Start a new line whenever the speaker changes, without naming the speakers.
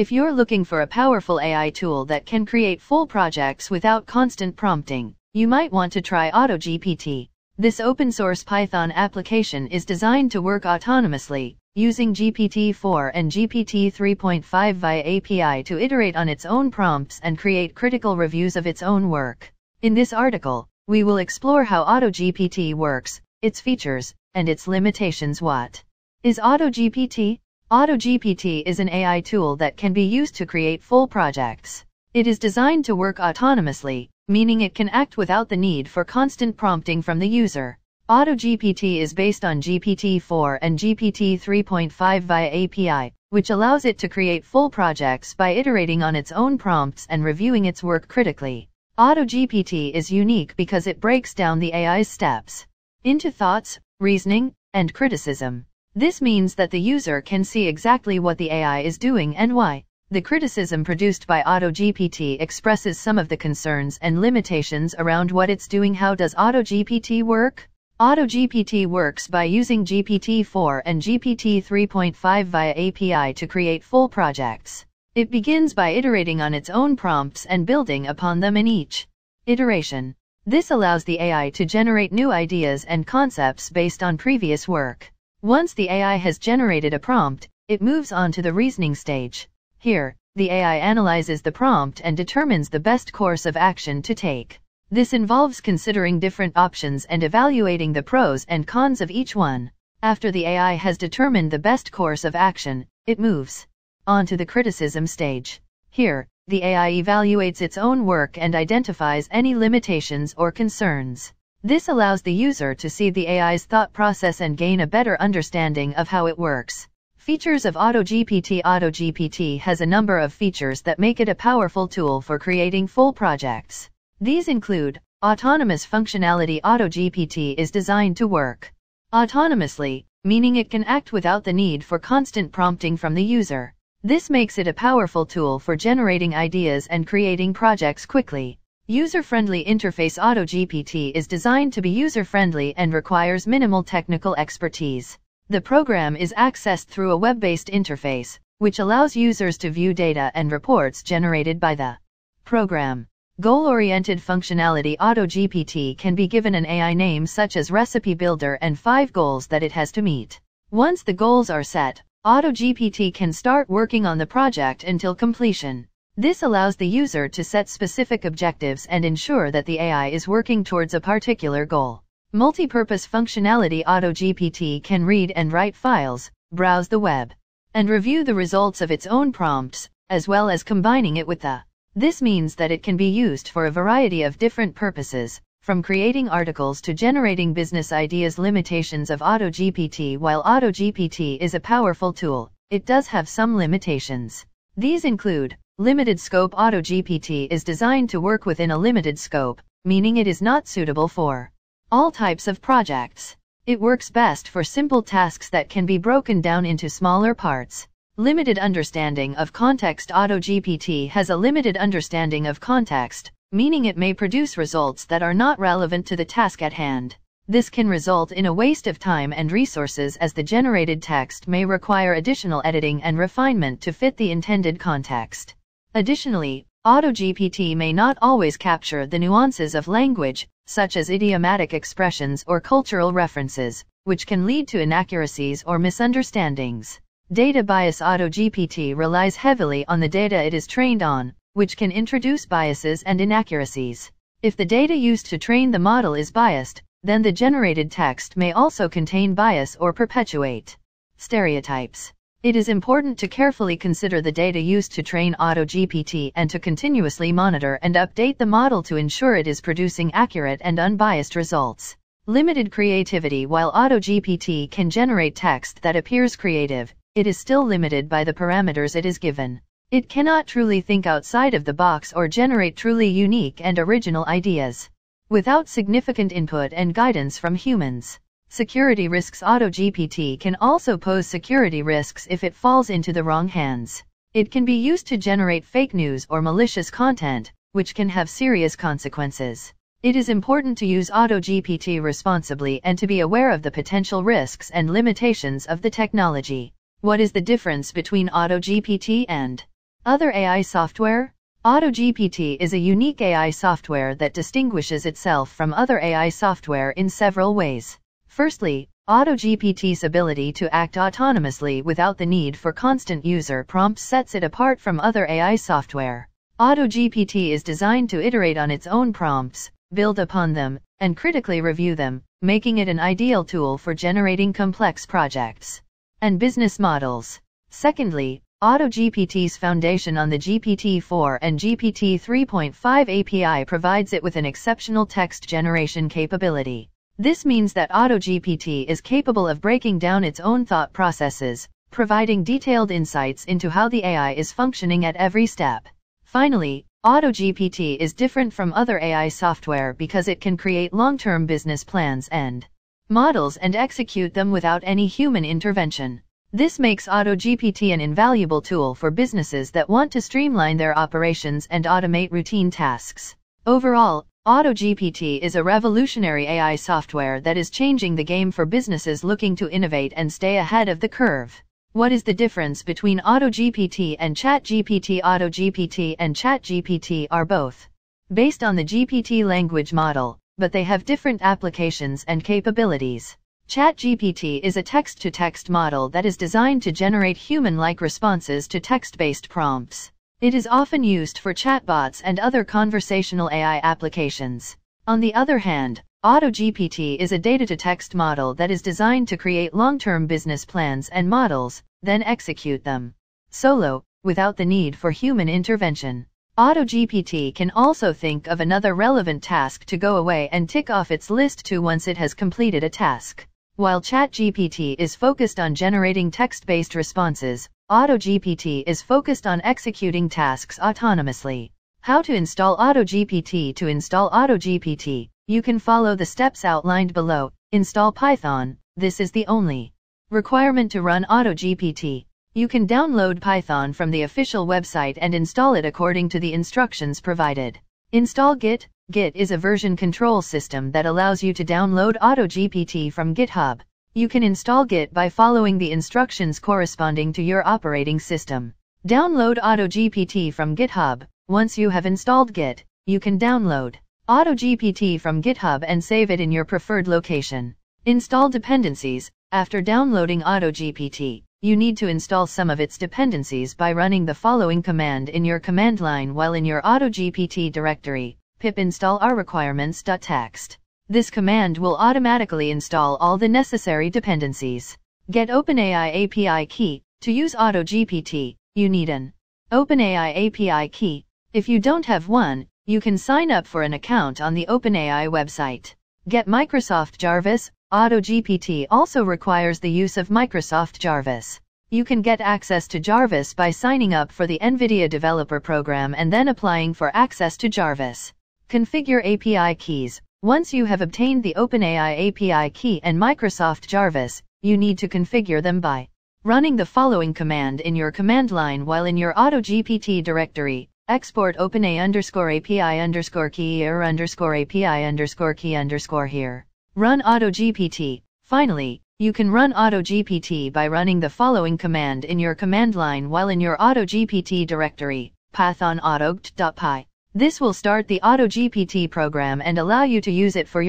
If you're looking for a powerful AI tool that can create full projects without constant prompting, you might want to try AutoGPT. This open source Python application is designed to work autonomously, using GPT-4 and GPT 3.5 via API to iterate on its own prompts and create critical reviews of its own work. In this article, we will explore how AutoGPT works, its features, and its limitations. What is AutoGPT? AutoGPT is an AI tool that can be used to create full projects. It is designed to work autonomously, meaning it can act without the need for constant prompting from the user. AutoGPT is based on GPT-4 and GPT 3.5 via API, which allows it to create full projects by iterating on its own prompts and reviewing its work critically. AutoGPT is unique because it breaks down the AI's steps into thoughts, reasoning, and criticism. This means that the user can see exactly what the AI is doing and why. The criticism produced by AutoGPT expresses some of the concerns and limitations around what it's doing. How does AutoGPT work? AutoGPT works by using GPT-4 and GPT 3.5 via API to create full projects. It begins by iterating on its own prompts and building upon them in each iteration. This allows the AI to generate new ideas and concepts based on previous work. Once the AI has generated a prompt, it moves on to the reasoning stage. Here, the AI analyzes the prompt and determines the best course of action to take. This involves considering different options and evaluating the pros and cons of each one. After the AI has determined the best course of action, it moves on to the criticism stage. Here, the AI evaluates its own work and identifies any limitations or concerns. This allows the user to see the AI's thought process and gain a better understanding of how it works. Features of AutoGPT AutoGPT has a number of features that make it a powerful tool for creating full projects. These include autonomous functionality AutoGPT is designed to work autonomously, meaning it can act without the need for constant prompting from the user. This makes it a powerful tool for generating ideas and creating projects quickly. User-friendly interface AutoGPT is designed to be user-friendly and requires minimal technical expertise. The program is accessed through a web-based interface, which allows users to view data and reports generated by the program. Goal-oriented functionality AutoGPT can be given an AI name such as Recipe Builder and five goals that it has to meet. Once the goals are set, AutoGPT can start working on the project until completion. This allows the user to set specific objectives and ensure that the AI is working towards a particular goal. Multi-purpose functionality AutoGPT can read and write files, browse the web, and review the results of its own prompts, as well as combining it with the. This means that it can be used for a variety of different purposes, from creating articles to generating business ideas. Limitations of AutoGPT While AutoGPT is a powerful tool, it does have some limitations. These include Limited scope AutoGPT is designed to work within a limited scope, meaning it is not suitable for all types of projects. It works best for simple tasks that can be broken down into smaller parts. Limited understanding of context AutoGPT has a limited understanding of context, meaning it may produce results that are not relevant to the task at hand. This can result in a waste of time and resources as the generated text may require additional editing and refinement to fit the intended context. Additionally, AutoGPT may not always capture the nuances of language, such as idiomatic expressions or cultural references, which can lead to inaccuracies or misunderstandings. Data bias AutoGPT relies heavily on the data it is trained on, which can introduce biases and inaccuracies. If the data used to train the model is biased, then the generated text may also contain bias or perpetuate stereotypes. It is important to carefully consider the data used to train AutoGPT and to continuously monitor and update the model to ensure it is producing accurate and unbiased results. Limited creativity While AutoGPT can generate text that appears creative, it is still limited by the parameters it is given. It cannot truly think outside of the box or generate truly unique and original ideas. Without significant input and guidance from humans. Security risks AutoGPT can also pose security risks if it falls into the wrong hands. It can be used to generate fake news or malicious content, which can have serious consequences. It is important to use AutoGPT responsibly and to be aware of the potential risks and limitations of the technology. What is the difference between AutoGPT and Other AI software? AutoGPT is a unique AI software that distinguishes itself from other AI software in several ways. Firstly, AutoGPT's ability to act autonomously without the need for constant user prompts sets it apart from other AI software. AutoGPT is designed to iterate on its own prompts, build upon them, and critically review them, making it an ideal tool for generating complex projects and business models. Secondly, AutoGPT's foundation on the GPT-4 and GPT 3.5 API provides it with an exceptional text generation capability. This means that AutoGPT is capable of breaking down its own thought processes, providing detailed insights into how the AI is functioning at every step. Finally, AutoGPT is different from other AI software because it can create long-term business plans and models and execute them without any human intervention. This makes AutoGPT an invaluable tool for businesses that want to streamline their operations and automate routine tasks. Overall, AutoGPT is a revolutionary AI software that is changing the game for businesses looking to innovate and stay ahead of the curve. What is the difference between AutoGPT and ChatGPT? AutoGPT and ChatGPT are both based on the GPT language model, but they have different applications and capabilities. ChatGPT is a text-to-text model that is designed to generate human-like responses to text-based prompts. It is often used for chatbots and other conversational AI applications. On the other hand, AutoGPT is a data-to-text model that is designed to create long-term business plans and models, then execute them solo, without the need for human intervention. AutoGPT can also think of another relevant task to go away and tick off its list to once it has completed a task. While ChatGPT is focused on generating text-based responses, AutoGPT is focused on executing tasks autonomously. How to install AutoGPT To install AutoGPT, you can follow the steps outlined below. Install Python. This is the only requirement to run AutoGPT. You can download Python from the official website and install it according to the instructions provided. Install Git. Git is a version control system that allows you to download AutoGPT from GitHub. You can install Git by following the instructions corresponding to your operating system. Download AutoGPT from GitHub. Once you have installed Git, you can download AutoGPT from GitHub and save it in your preferred location. Install dependencies. After downloading AutoGPT, you need to install some of its dependencies by running the following command in your command line while in your AutoGPT directory, pip install r requirements.txt. This command will automatically install all the necessary dependencies. Get OpenAI API key. To use AutoGPT, you need an OpenAI API key. If you don't have one, you can sign up for an account on the OpenAI website. Get Microsoft Jarvis. AutoGPT also requires the use of Microsoft Jarvis. You can get access to Jarvis by signing up for the NVIDIA Developer Program and then applying for access to Jarvis. Configure API keys. Once you have obtained the OpenAI API key and Microsoft Jarvis, you need to configure them by running the following command in your command line while in your AutoGPT directory export OpenAI underscore API underscore key here underscore API underscore key underscore here. Run AutoGPT. Finally, you can run AutoGPT by running the following command in your command line while in your AutoGPT directory, python auto.py. This will start the AutoGPT program and allow you to use it for your